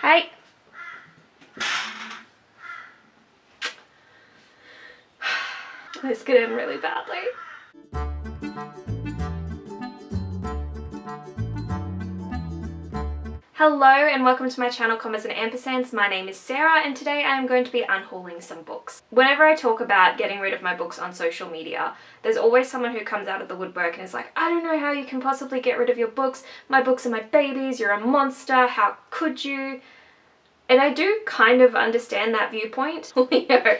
Hey. This could end really badly. Hello and welcome to my channel Commas and Ampersands. My name is Sarah and today I am going to be unhauling some books. Whenever I talk about getting rid of my books on social media, there's always someone who comes out of the woodwork and is like, I don't know how you can possibly get rid of your books. My books are my babies, you're a monster, how could you? And I do kind of understand that viewpoint, Leo.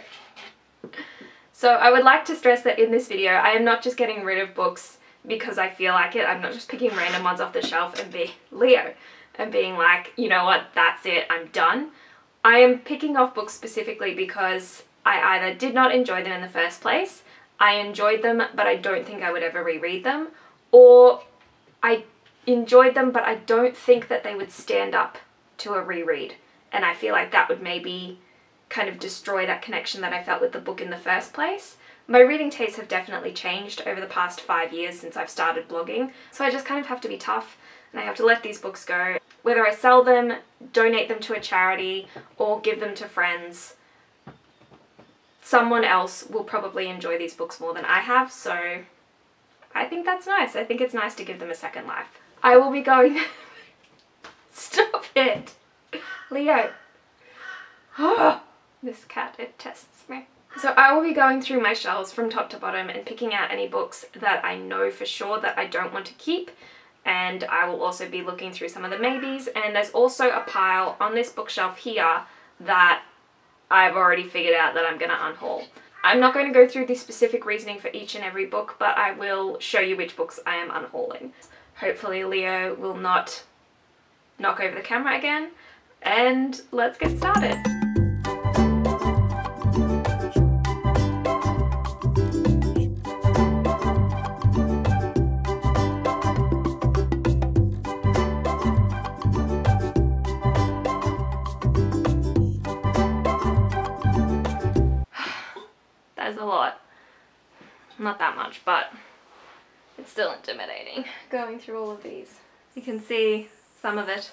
So I would like to stress that in this video, I am not just getting rid of books because I feel like it. I'm not just picking random ones off the shelf and be Leo and being like, you know what, that's it, I'm done. I am picking off books specifically because I either did not enjoy them in the first place, I enjoyed them but I don't think I would ever reread them, or I enjoyed them but I don't think that they would stand up to a reread. And I feel like that would maybe kind of destroy that connection that I felt with the book in the first place. My reading tastes have definitely changed over the past five years since I've started blogging, so I just kind of have to be tough and I have to let these books go. Whether I sell them, donate them to a charity, or give them to friends, someone else will probably enjoy these books more than I have, so I think that's nice. I think it's nice to give them a second life. I will be going... Stop it! Leo. this cat, it tests me. So I will be going through my shelves from top to bottom and picking out any books that I know for sure that I don't want to keep and I will also be looking through some of the maybes and there's also a pile on this bookshelf here that I've already figured out that I'm going to unhaul. I'm not going to go through the specific reasoning for each and every book but I will show you which books I am unhauling. Hopefully Leo will not knock over the camera again and let's get started. Not that much, but it's still intimidating going through all of these. You can see some of it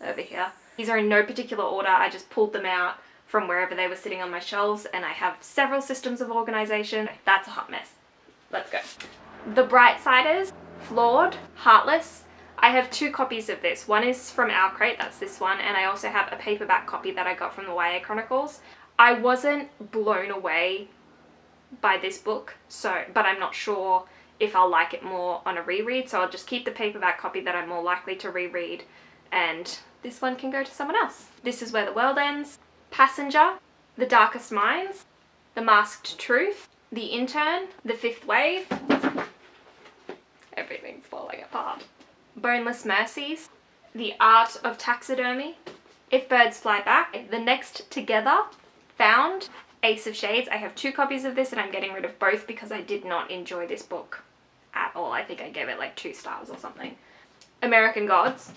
over here. These are in no particular order, I just pulled them out from wherever they were sitting on my shelves and I have several systems of organisation. That's a hot mess. Let's go. The Bright Brightsiders, Flawed, Heartless. I have two copies of this. One is from Owlcrate, that's this one, and I also have a paperback copy that I got from the YA Chronicles. I wasn't blown away by this book so but I'm not sure if I'll like it more on a reread so I'll just keep the paperback copy that I'm more likely to reread and this one can go to someone else. This is Where the World Ends, Passenger, The Darkest Minds, The Masked Truth, The Intern, The Fifth Wave, everything's falling apart, Boneless Mercies, The Art of Taxidermy, If Birds Fly Back, The Next Together, Found, Ace of Shades. I have two copies of this and I'm getting rid of both because I did not enjoy this book at all. I think I gave it like two stars or something. American Gods.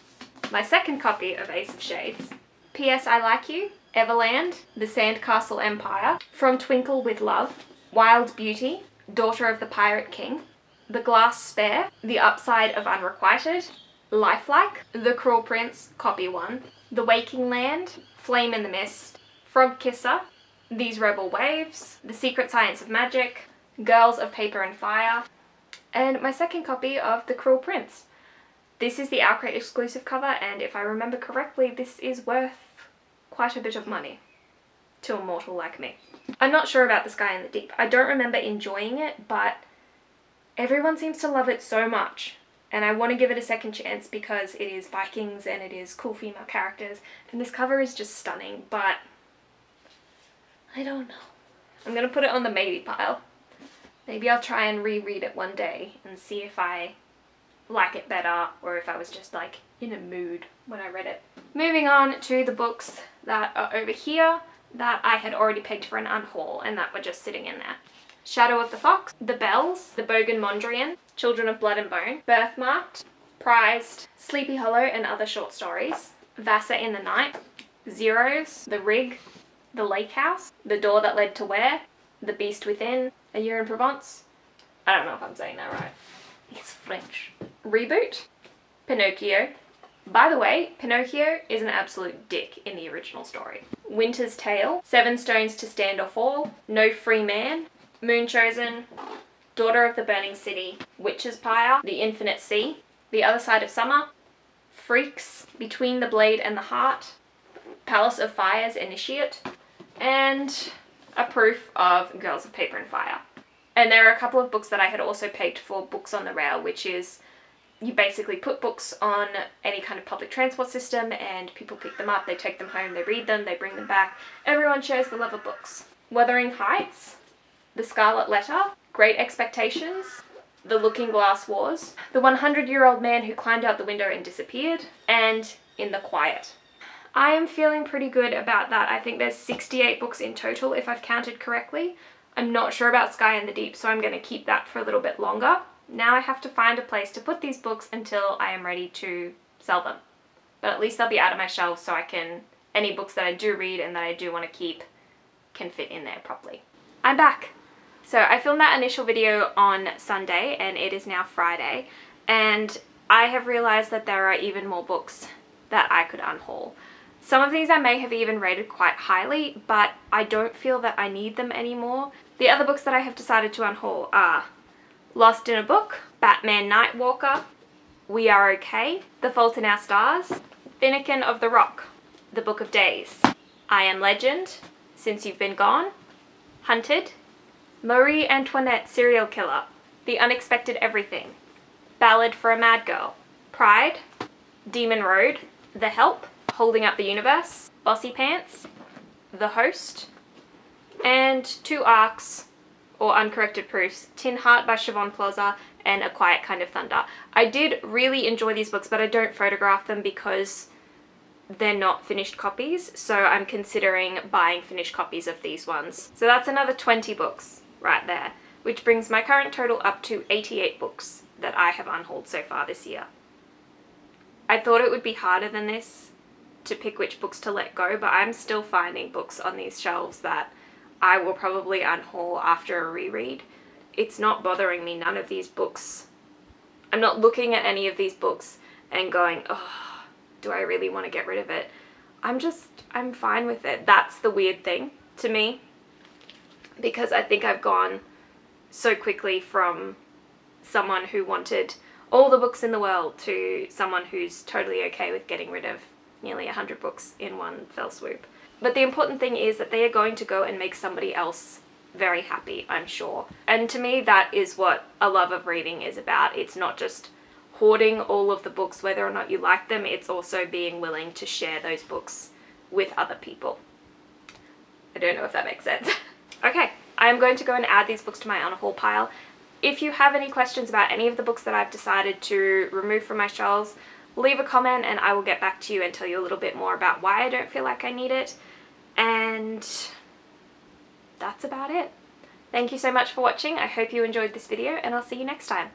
My second copy of Ace of Shades. P.S. I Like You. Everland. The Sandcastle Empire. From Twinkle with Love. Wild Beauty. Daughter of the Pirate King. The Glass Spare. The Upside of Unrequited. Lifelike. The Cruel Prince. Copy 1. The Waking Land. Flame in the Mist. Frog Kisser. These Rebel Waves, The Secret Science of Magic, Girls of Paper and Fire, and my second copy of The Cruel Prince. This is the Owlcrate exclusive cover and if I remember correctly this is worth quite a bit of money to a mortal like me. I'm not sure about The Sky in the Deep. I don't remember enjoying it but everyone seems to love it so much and I want to give it a second chance because it is Vikings and it is cool female characters and this cover is just stunning but I don't know. I'm going to put it on the maybe pile. Maybe I'll try and reread it one day and see if I like it better or if I was just like in a mood when I read it. Moving on to the books that are over here that I had already picked for an unhaul and that were just sitting in there. Shadow of the Fox, The Bells, The Bogan Mondrian, Children of Blood and Bone, Birthmarked, Prized, Sleepy Hollow and Other Short Stories, Vassa in the Night, Zeros, The Rig, the Lake House, The Door That Led to Where, The Beast Within, A Year in Provence. I don't know if I'm saying that right. It's French. Reboot, Pinocchio, By the way, Pinocchio is an absolute dick in the original story. Winter's Tale, Seven Stones to Stand or Fall, No Free Man, Moon Chosen, Daughter of the Burning City, Witch's Pyre, The Infinite Sea, The Other Side of Summer, Freaks, Between the Blade and the Heart, Palace of Fire's Initiate, and a proof of Girls of Paper and Fire. And there are a couple of books that I had also pegged for Books on the Rail, which is you basically put books on any kind of public transport system and people pick them up, they take them home, they read them, they bring them back. Everyone shares the love of books. Wuthering Heights, The Scarlet Letter, Great Expectations, The Looking Glass Wars, The 100 Year Old Man Who Climbed Out the Window and Disappeared, and In the Quiet. I am feeling pretty good about that. I think there's 68 books in total if I've counted correctly. I'm not sure about Sky and the Deep, so I'm going to keep that for a little bit longer. Now I have to find a place to put these books until I am ready to sell them. But at least they'll be out of my shelves so I can, any books that I do read and that I do want to keep can fit in there properly. I'm back! So I filmed that initial video on Sunday and it is now Friday and I have realized that there are even more books that I could unhaul. Some of these I may have even rated quite highly, but I don't feel that I need them anymore. The other books that I have decided to unhaul are Lost in a Book, Batman Nightwalker, We Are Okay, The Fault in Our Stars, Finnikin of the Rock, The Book of Days, I Am Legend, Since You've Been Gone, Hunted, Marie Antoinette Serial Killer, The Unexpected Everything, Ballad for a Mad Girl, Pride, Demon Road, The Help, Holding Up the Universe, Bossypants, The Host, and two arcs or uncorrected proofs, Tin Heart by Shivaun Plozza and A Quiet Kind of Thunder. I did really enjoy these books, but I don't photograph them because they're not finished copies, so I'm considering buying finished copies of these ones. So that's another 20 books right there, which brings my current total up to 88 books that I have unhauled so far this year. I thought it would be harder than this to pick which books to let go, but I'm still finding books on these shelves that I will probably unhaul after a reread. It's not bothering me, none of these books. I'm not looking at any of these books and going, oh, do I really want to get rid of it? I'm just, I'm fine with it. That's the weird thing to me because I think I've gone so quickly from someone who wanted all the books in the world to someone who's totally okay with getting rid of nearly 100 books in one fell swoop. But the important thing is that they are going to go and make somebody else very happy, I'm sure. And to me, that is what a love of reading is about. It's not just hoarding all of the books, whether or not you like them, it's also being willing to share those books with other people. I don't know if that makes sense. okay, I'm going to go and add these books to my unhaul pile. If you have any questions about any of the books that I've decided to remove from my shelves, leave a comment and I will get back to you and tell you a little bit more about why I don't feel like I need it. And that's about it. Thank you so much for watching. I hope you enjoyed this video and I'll see you next time.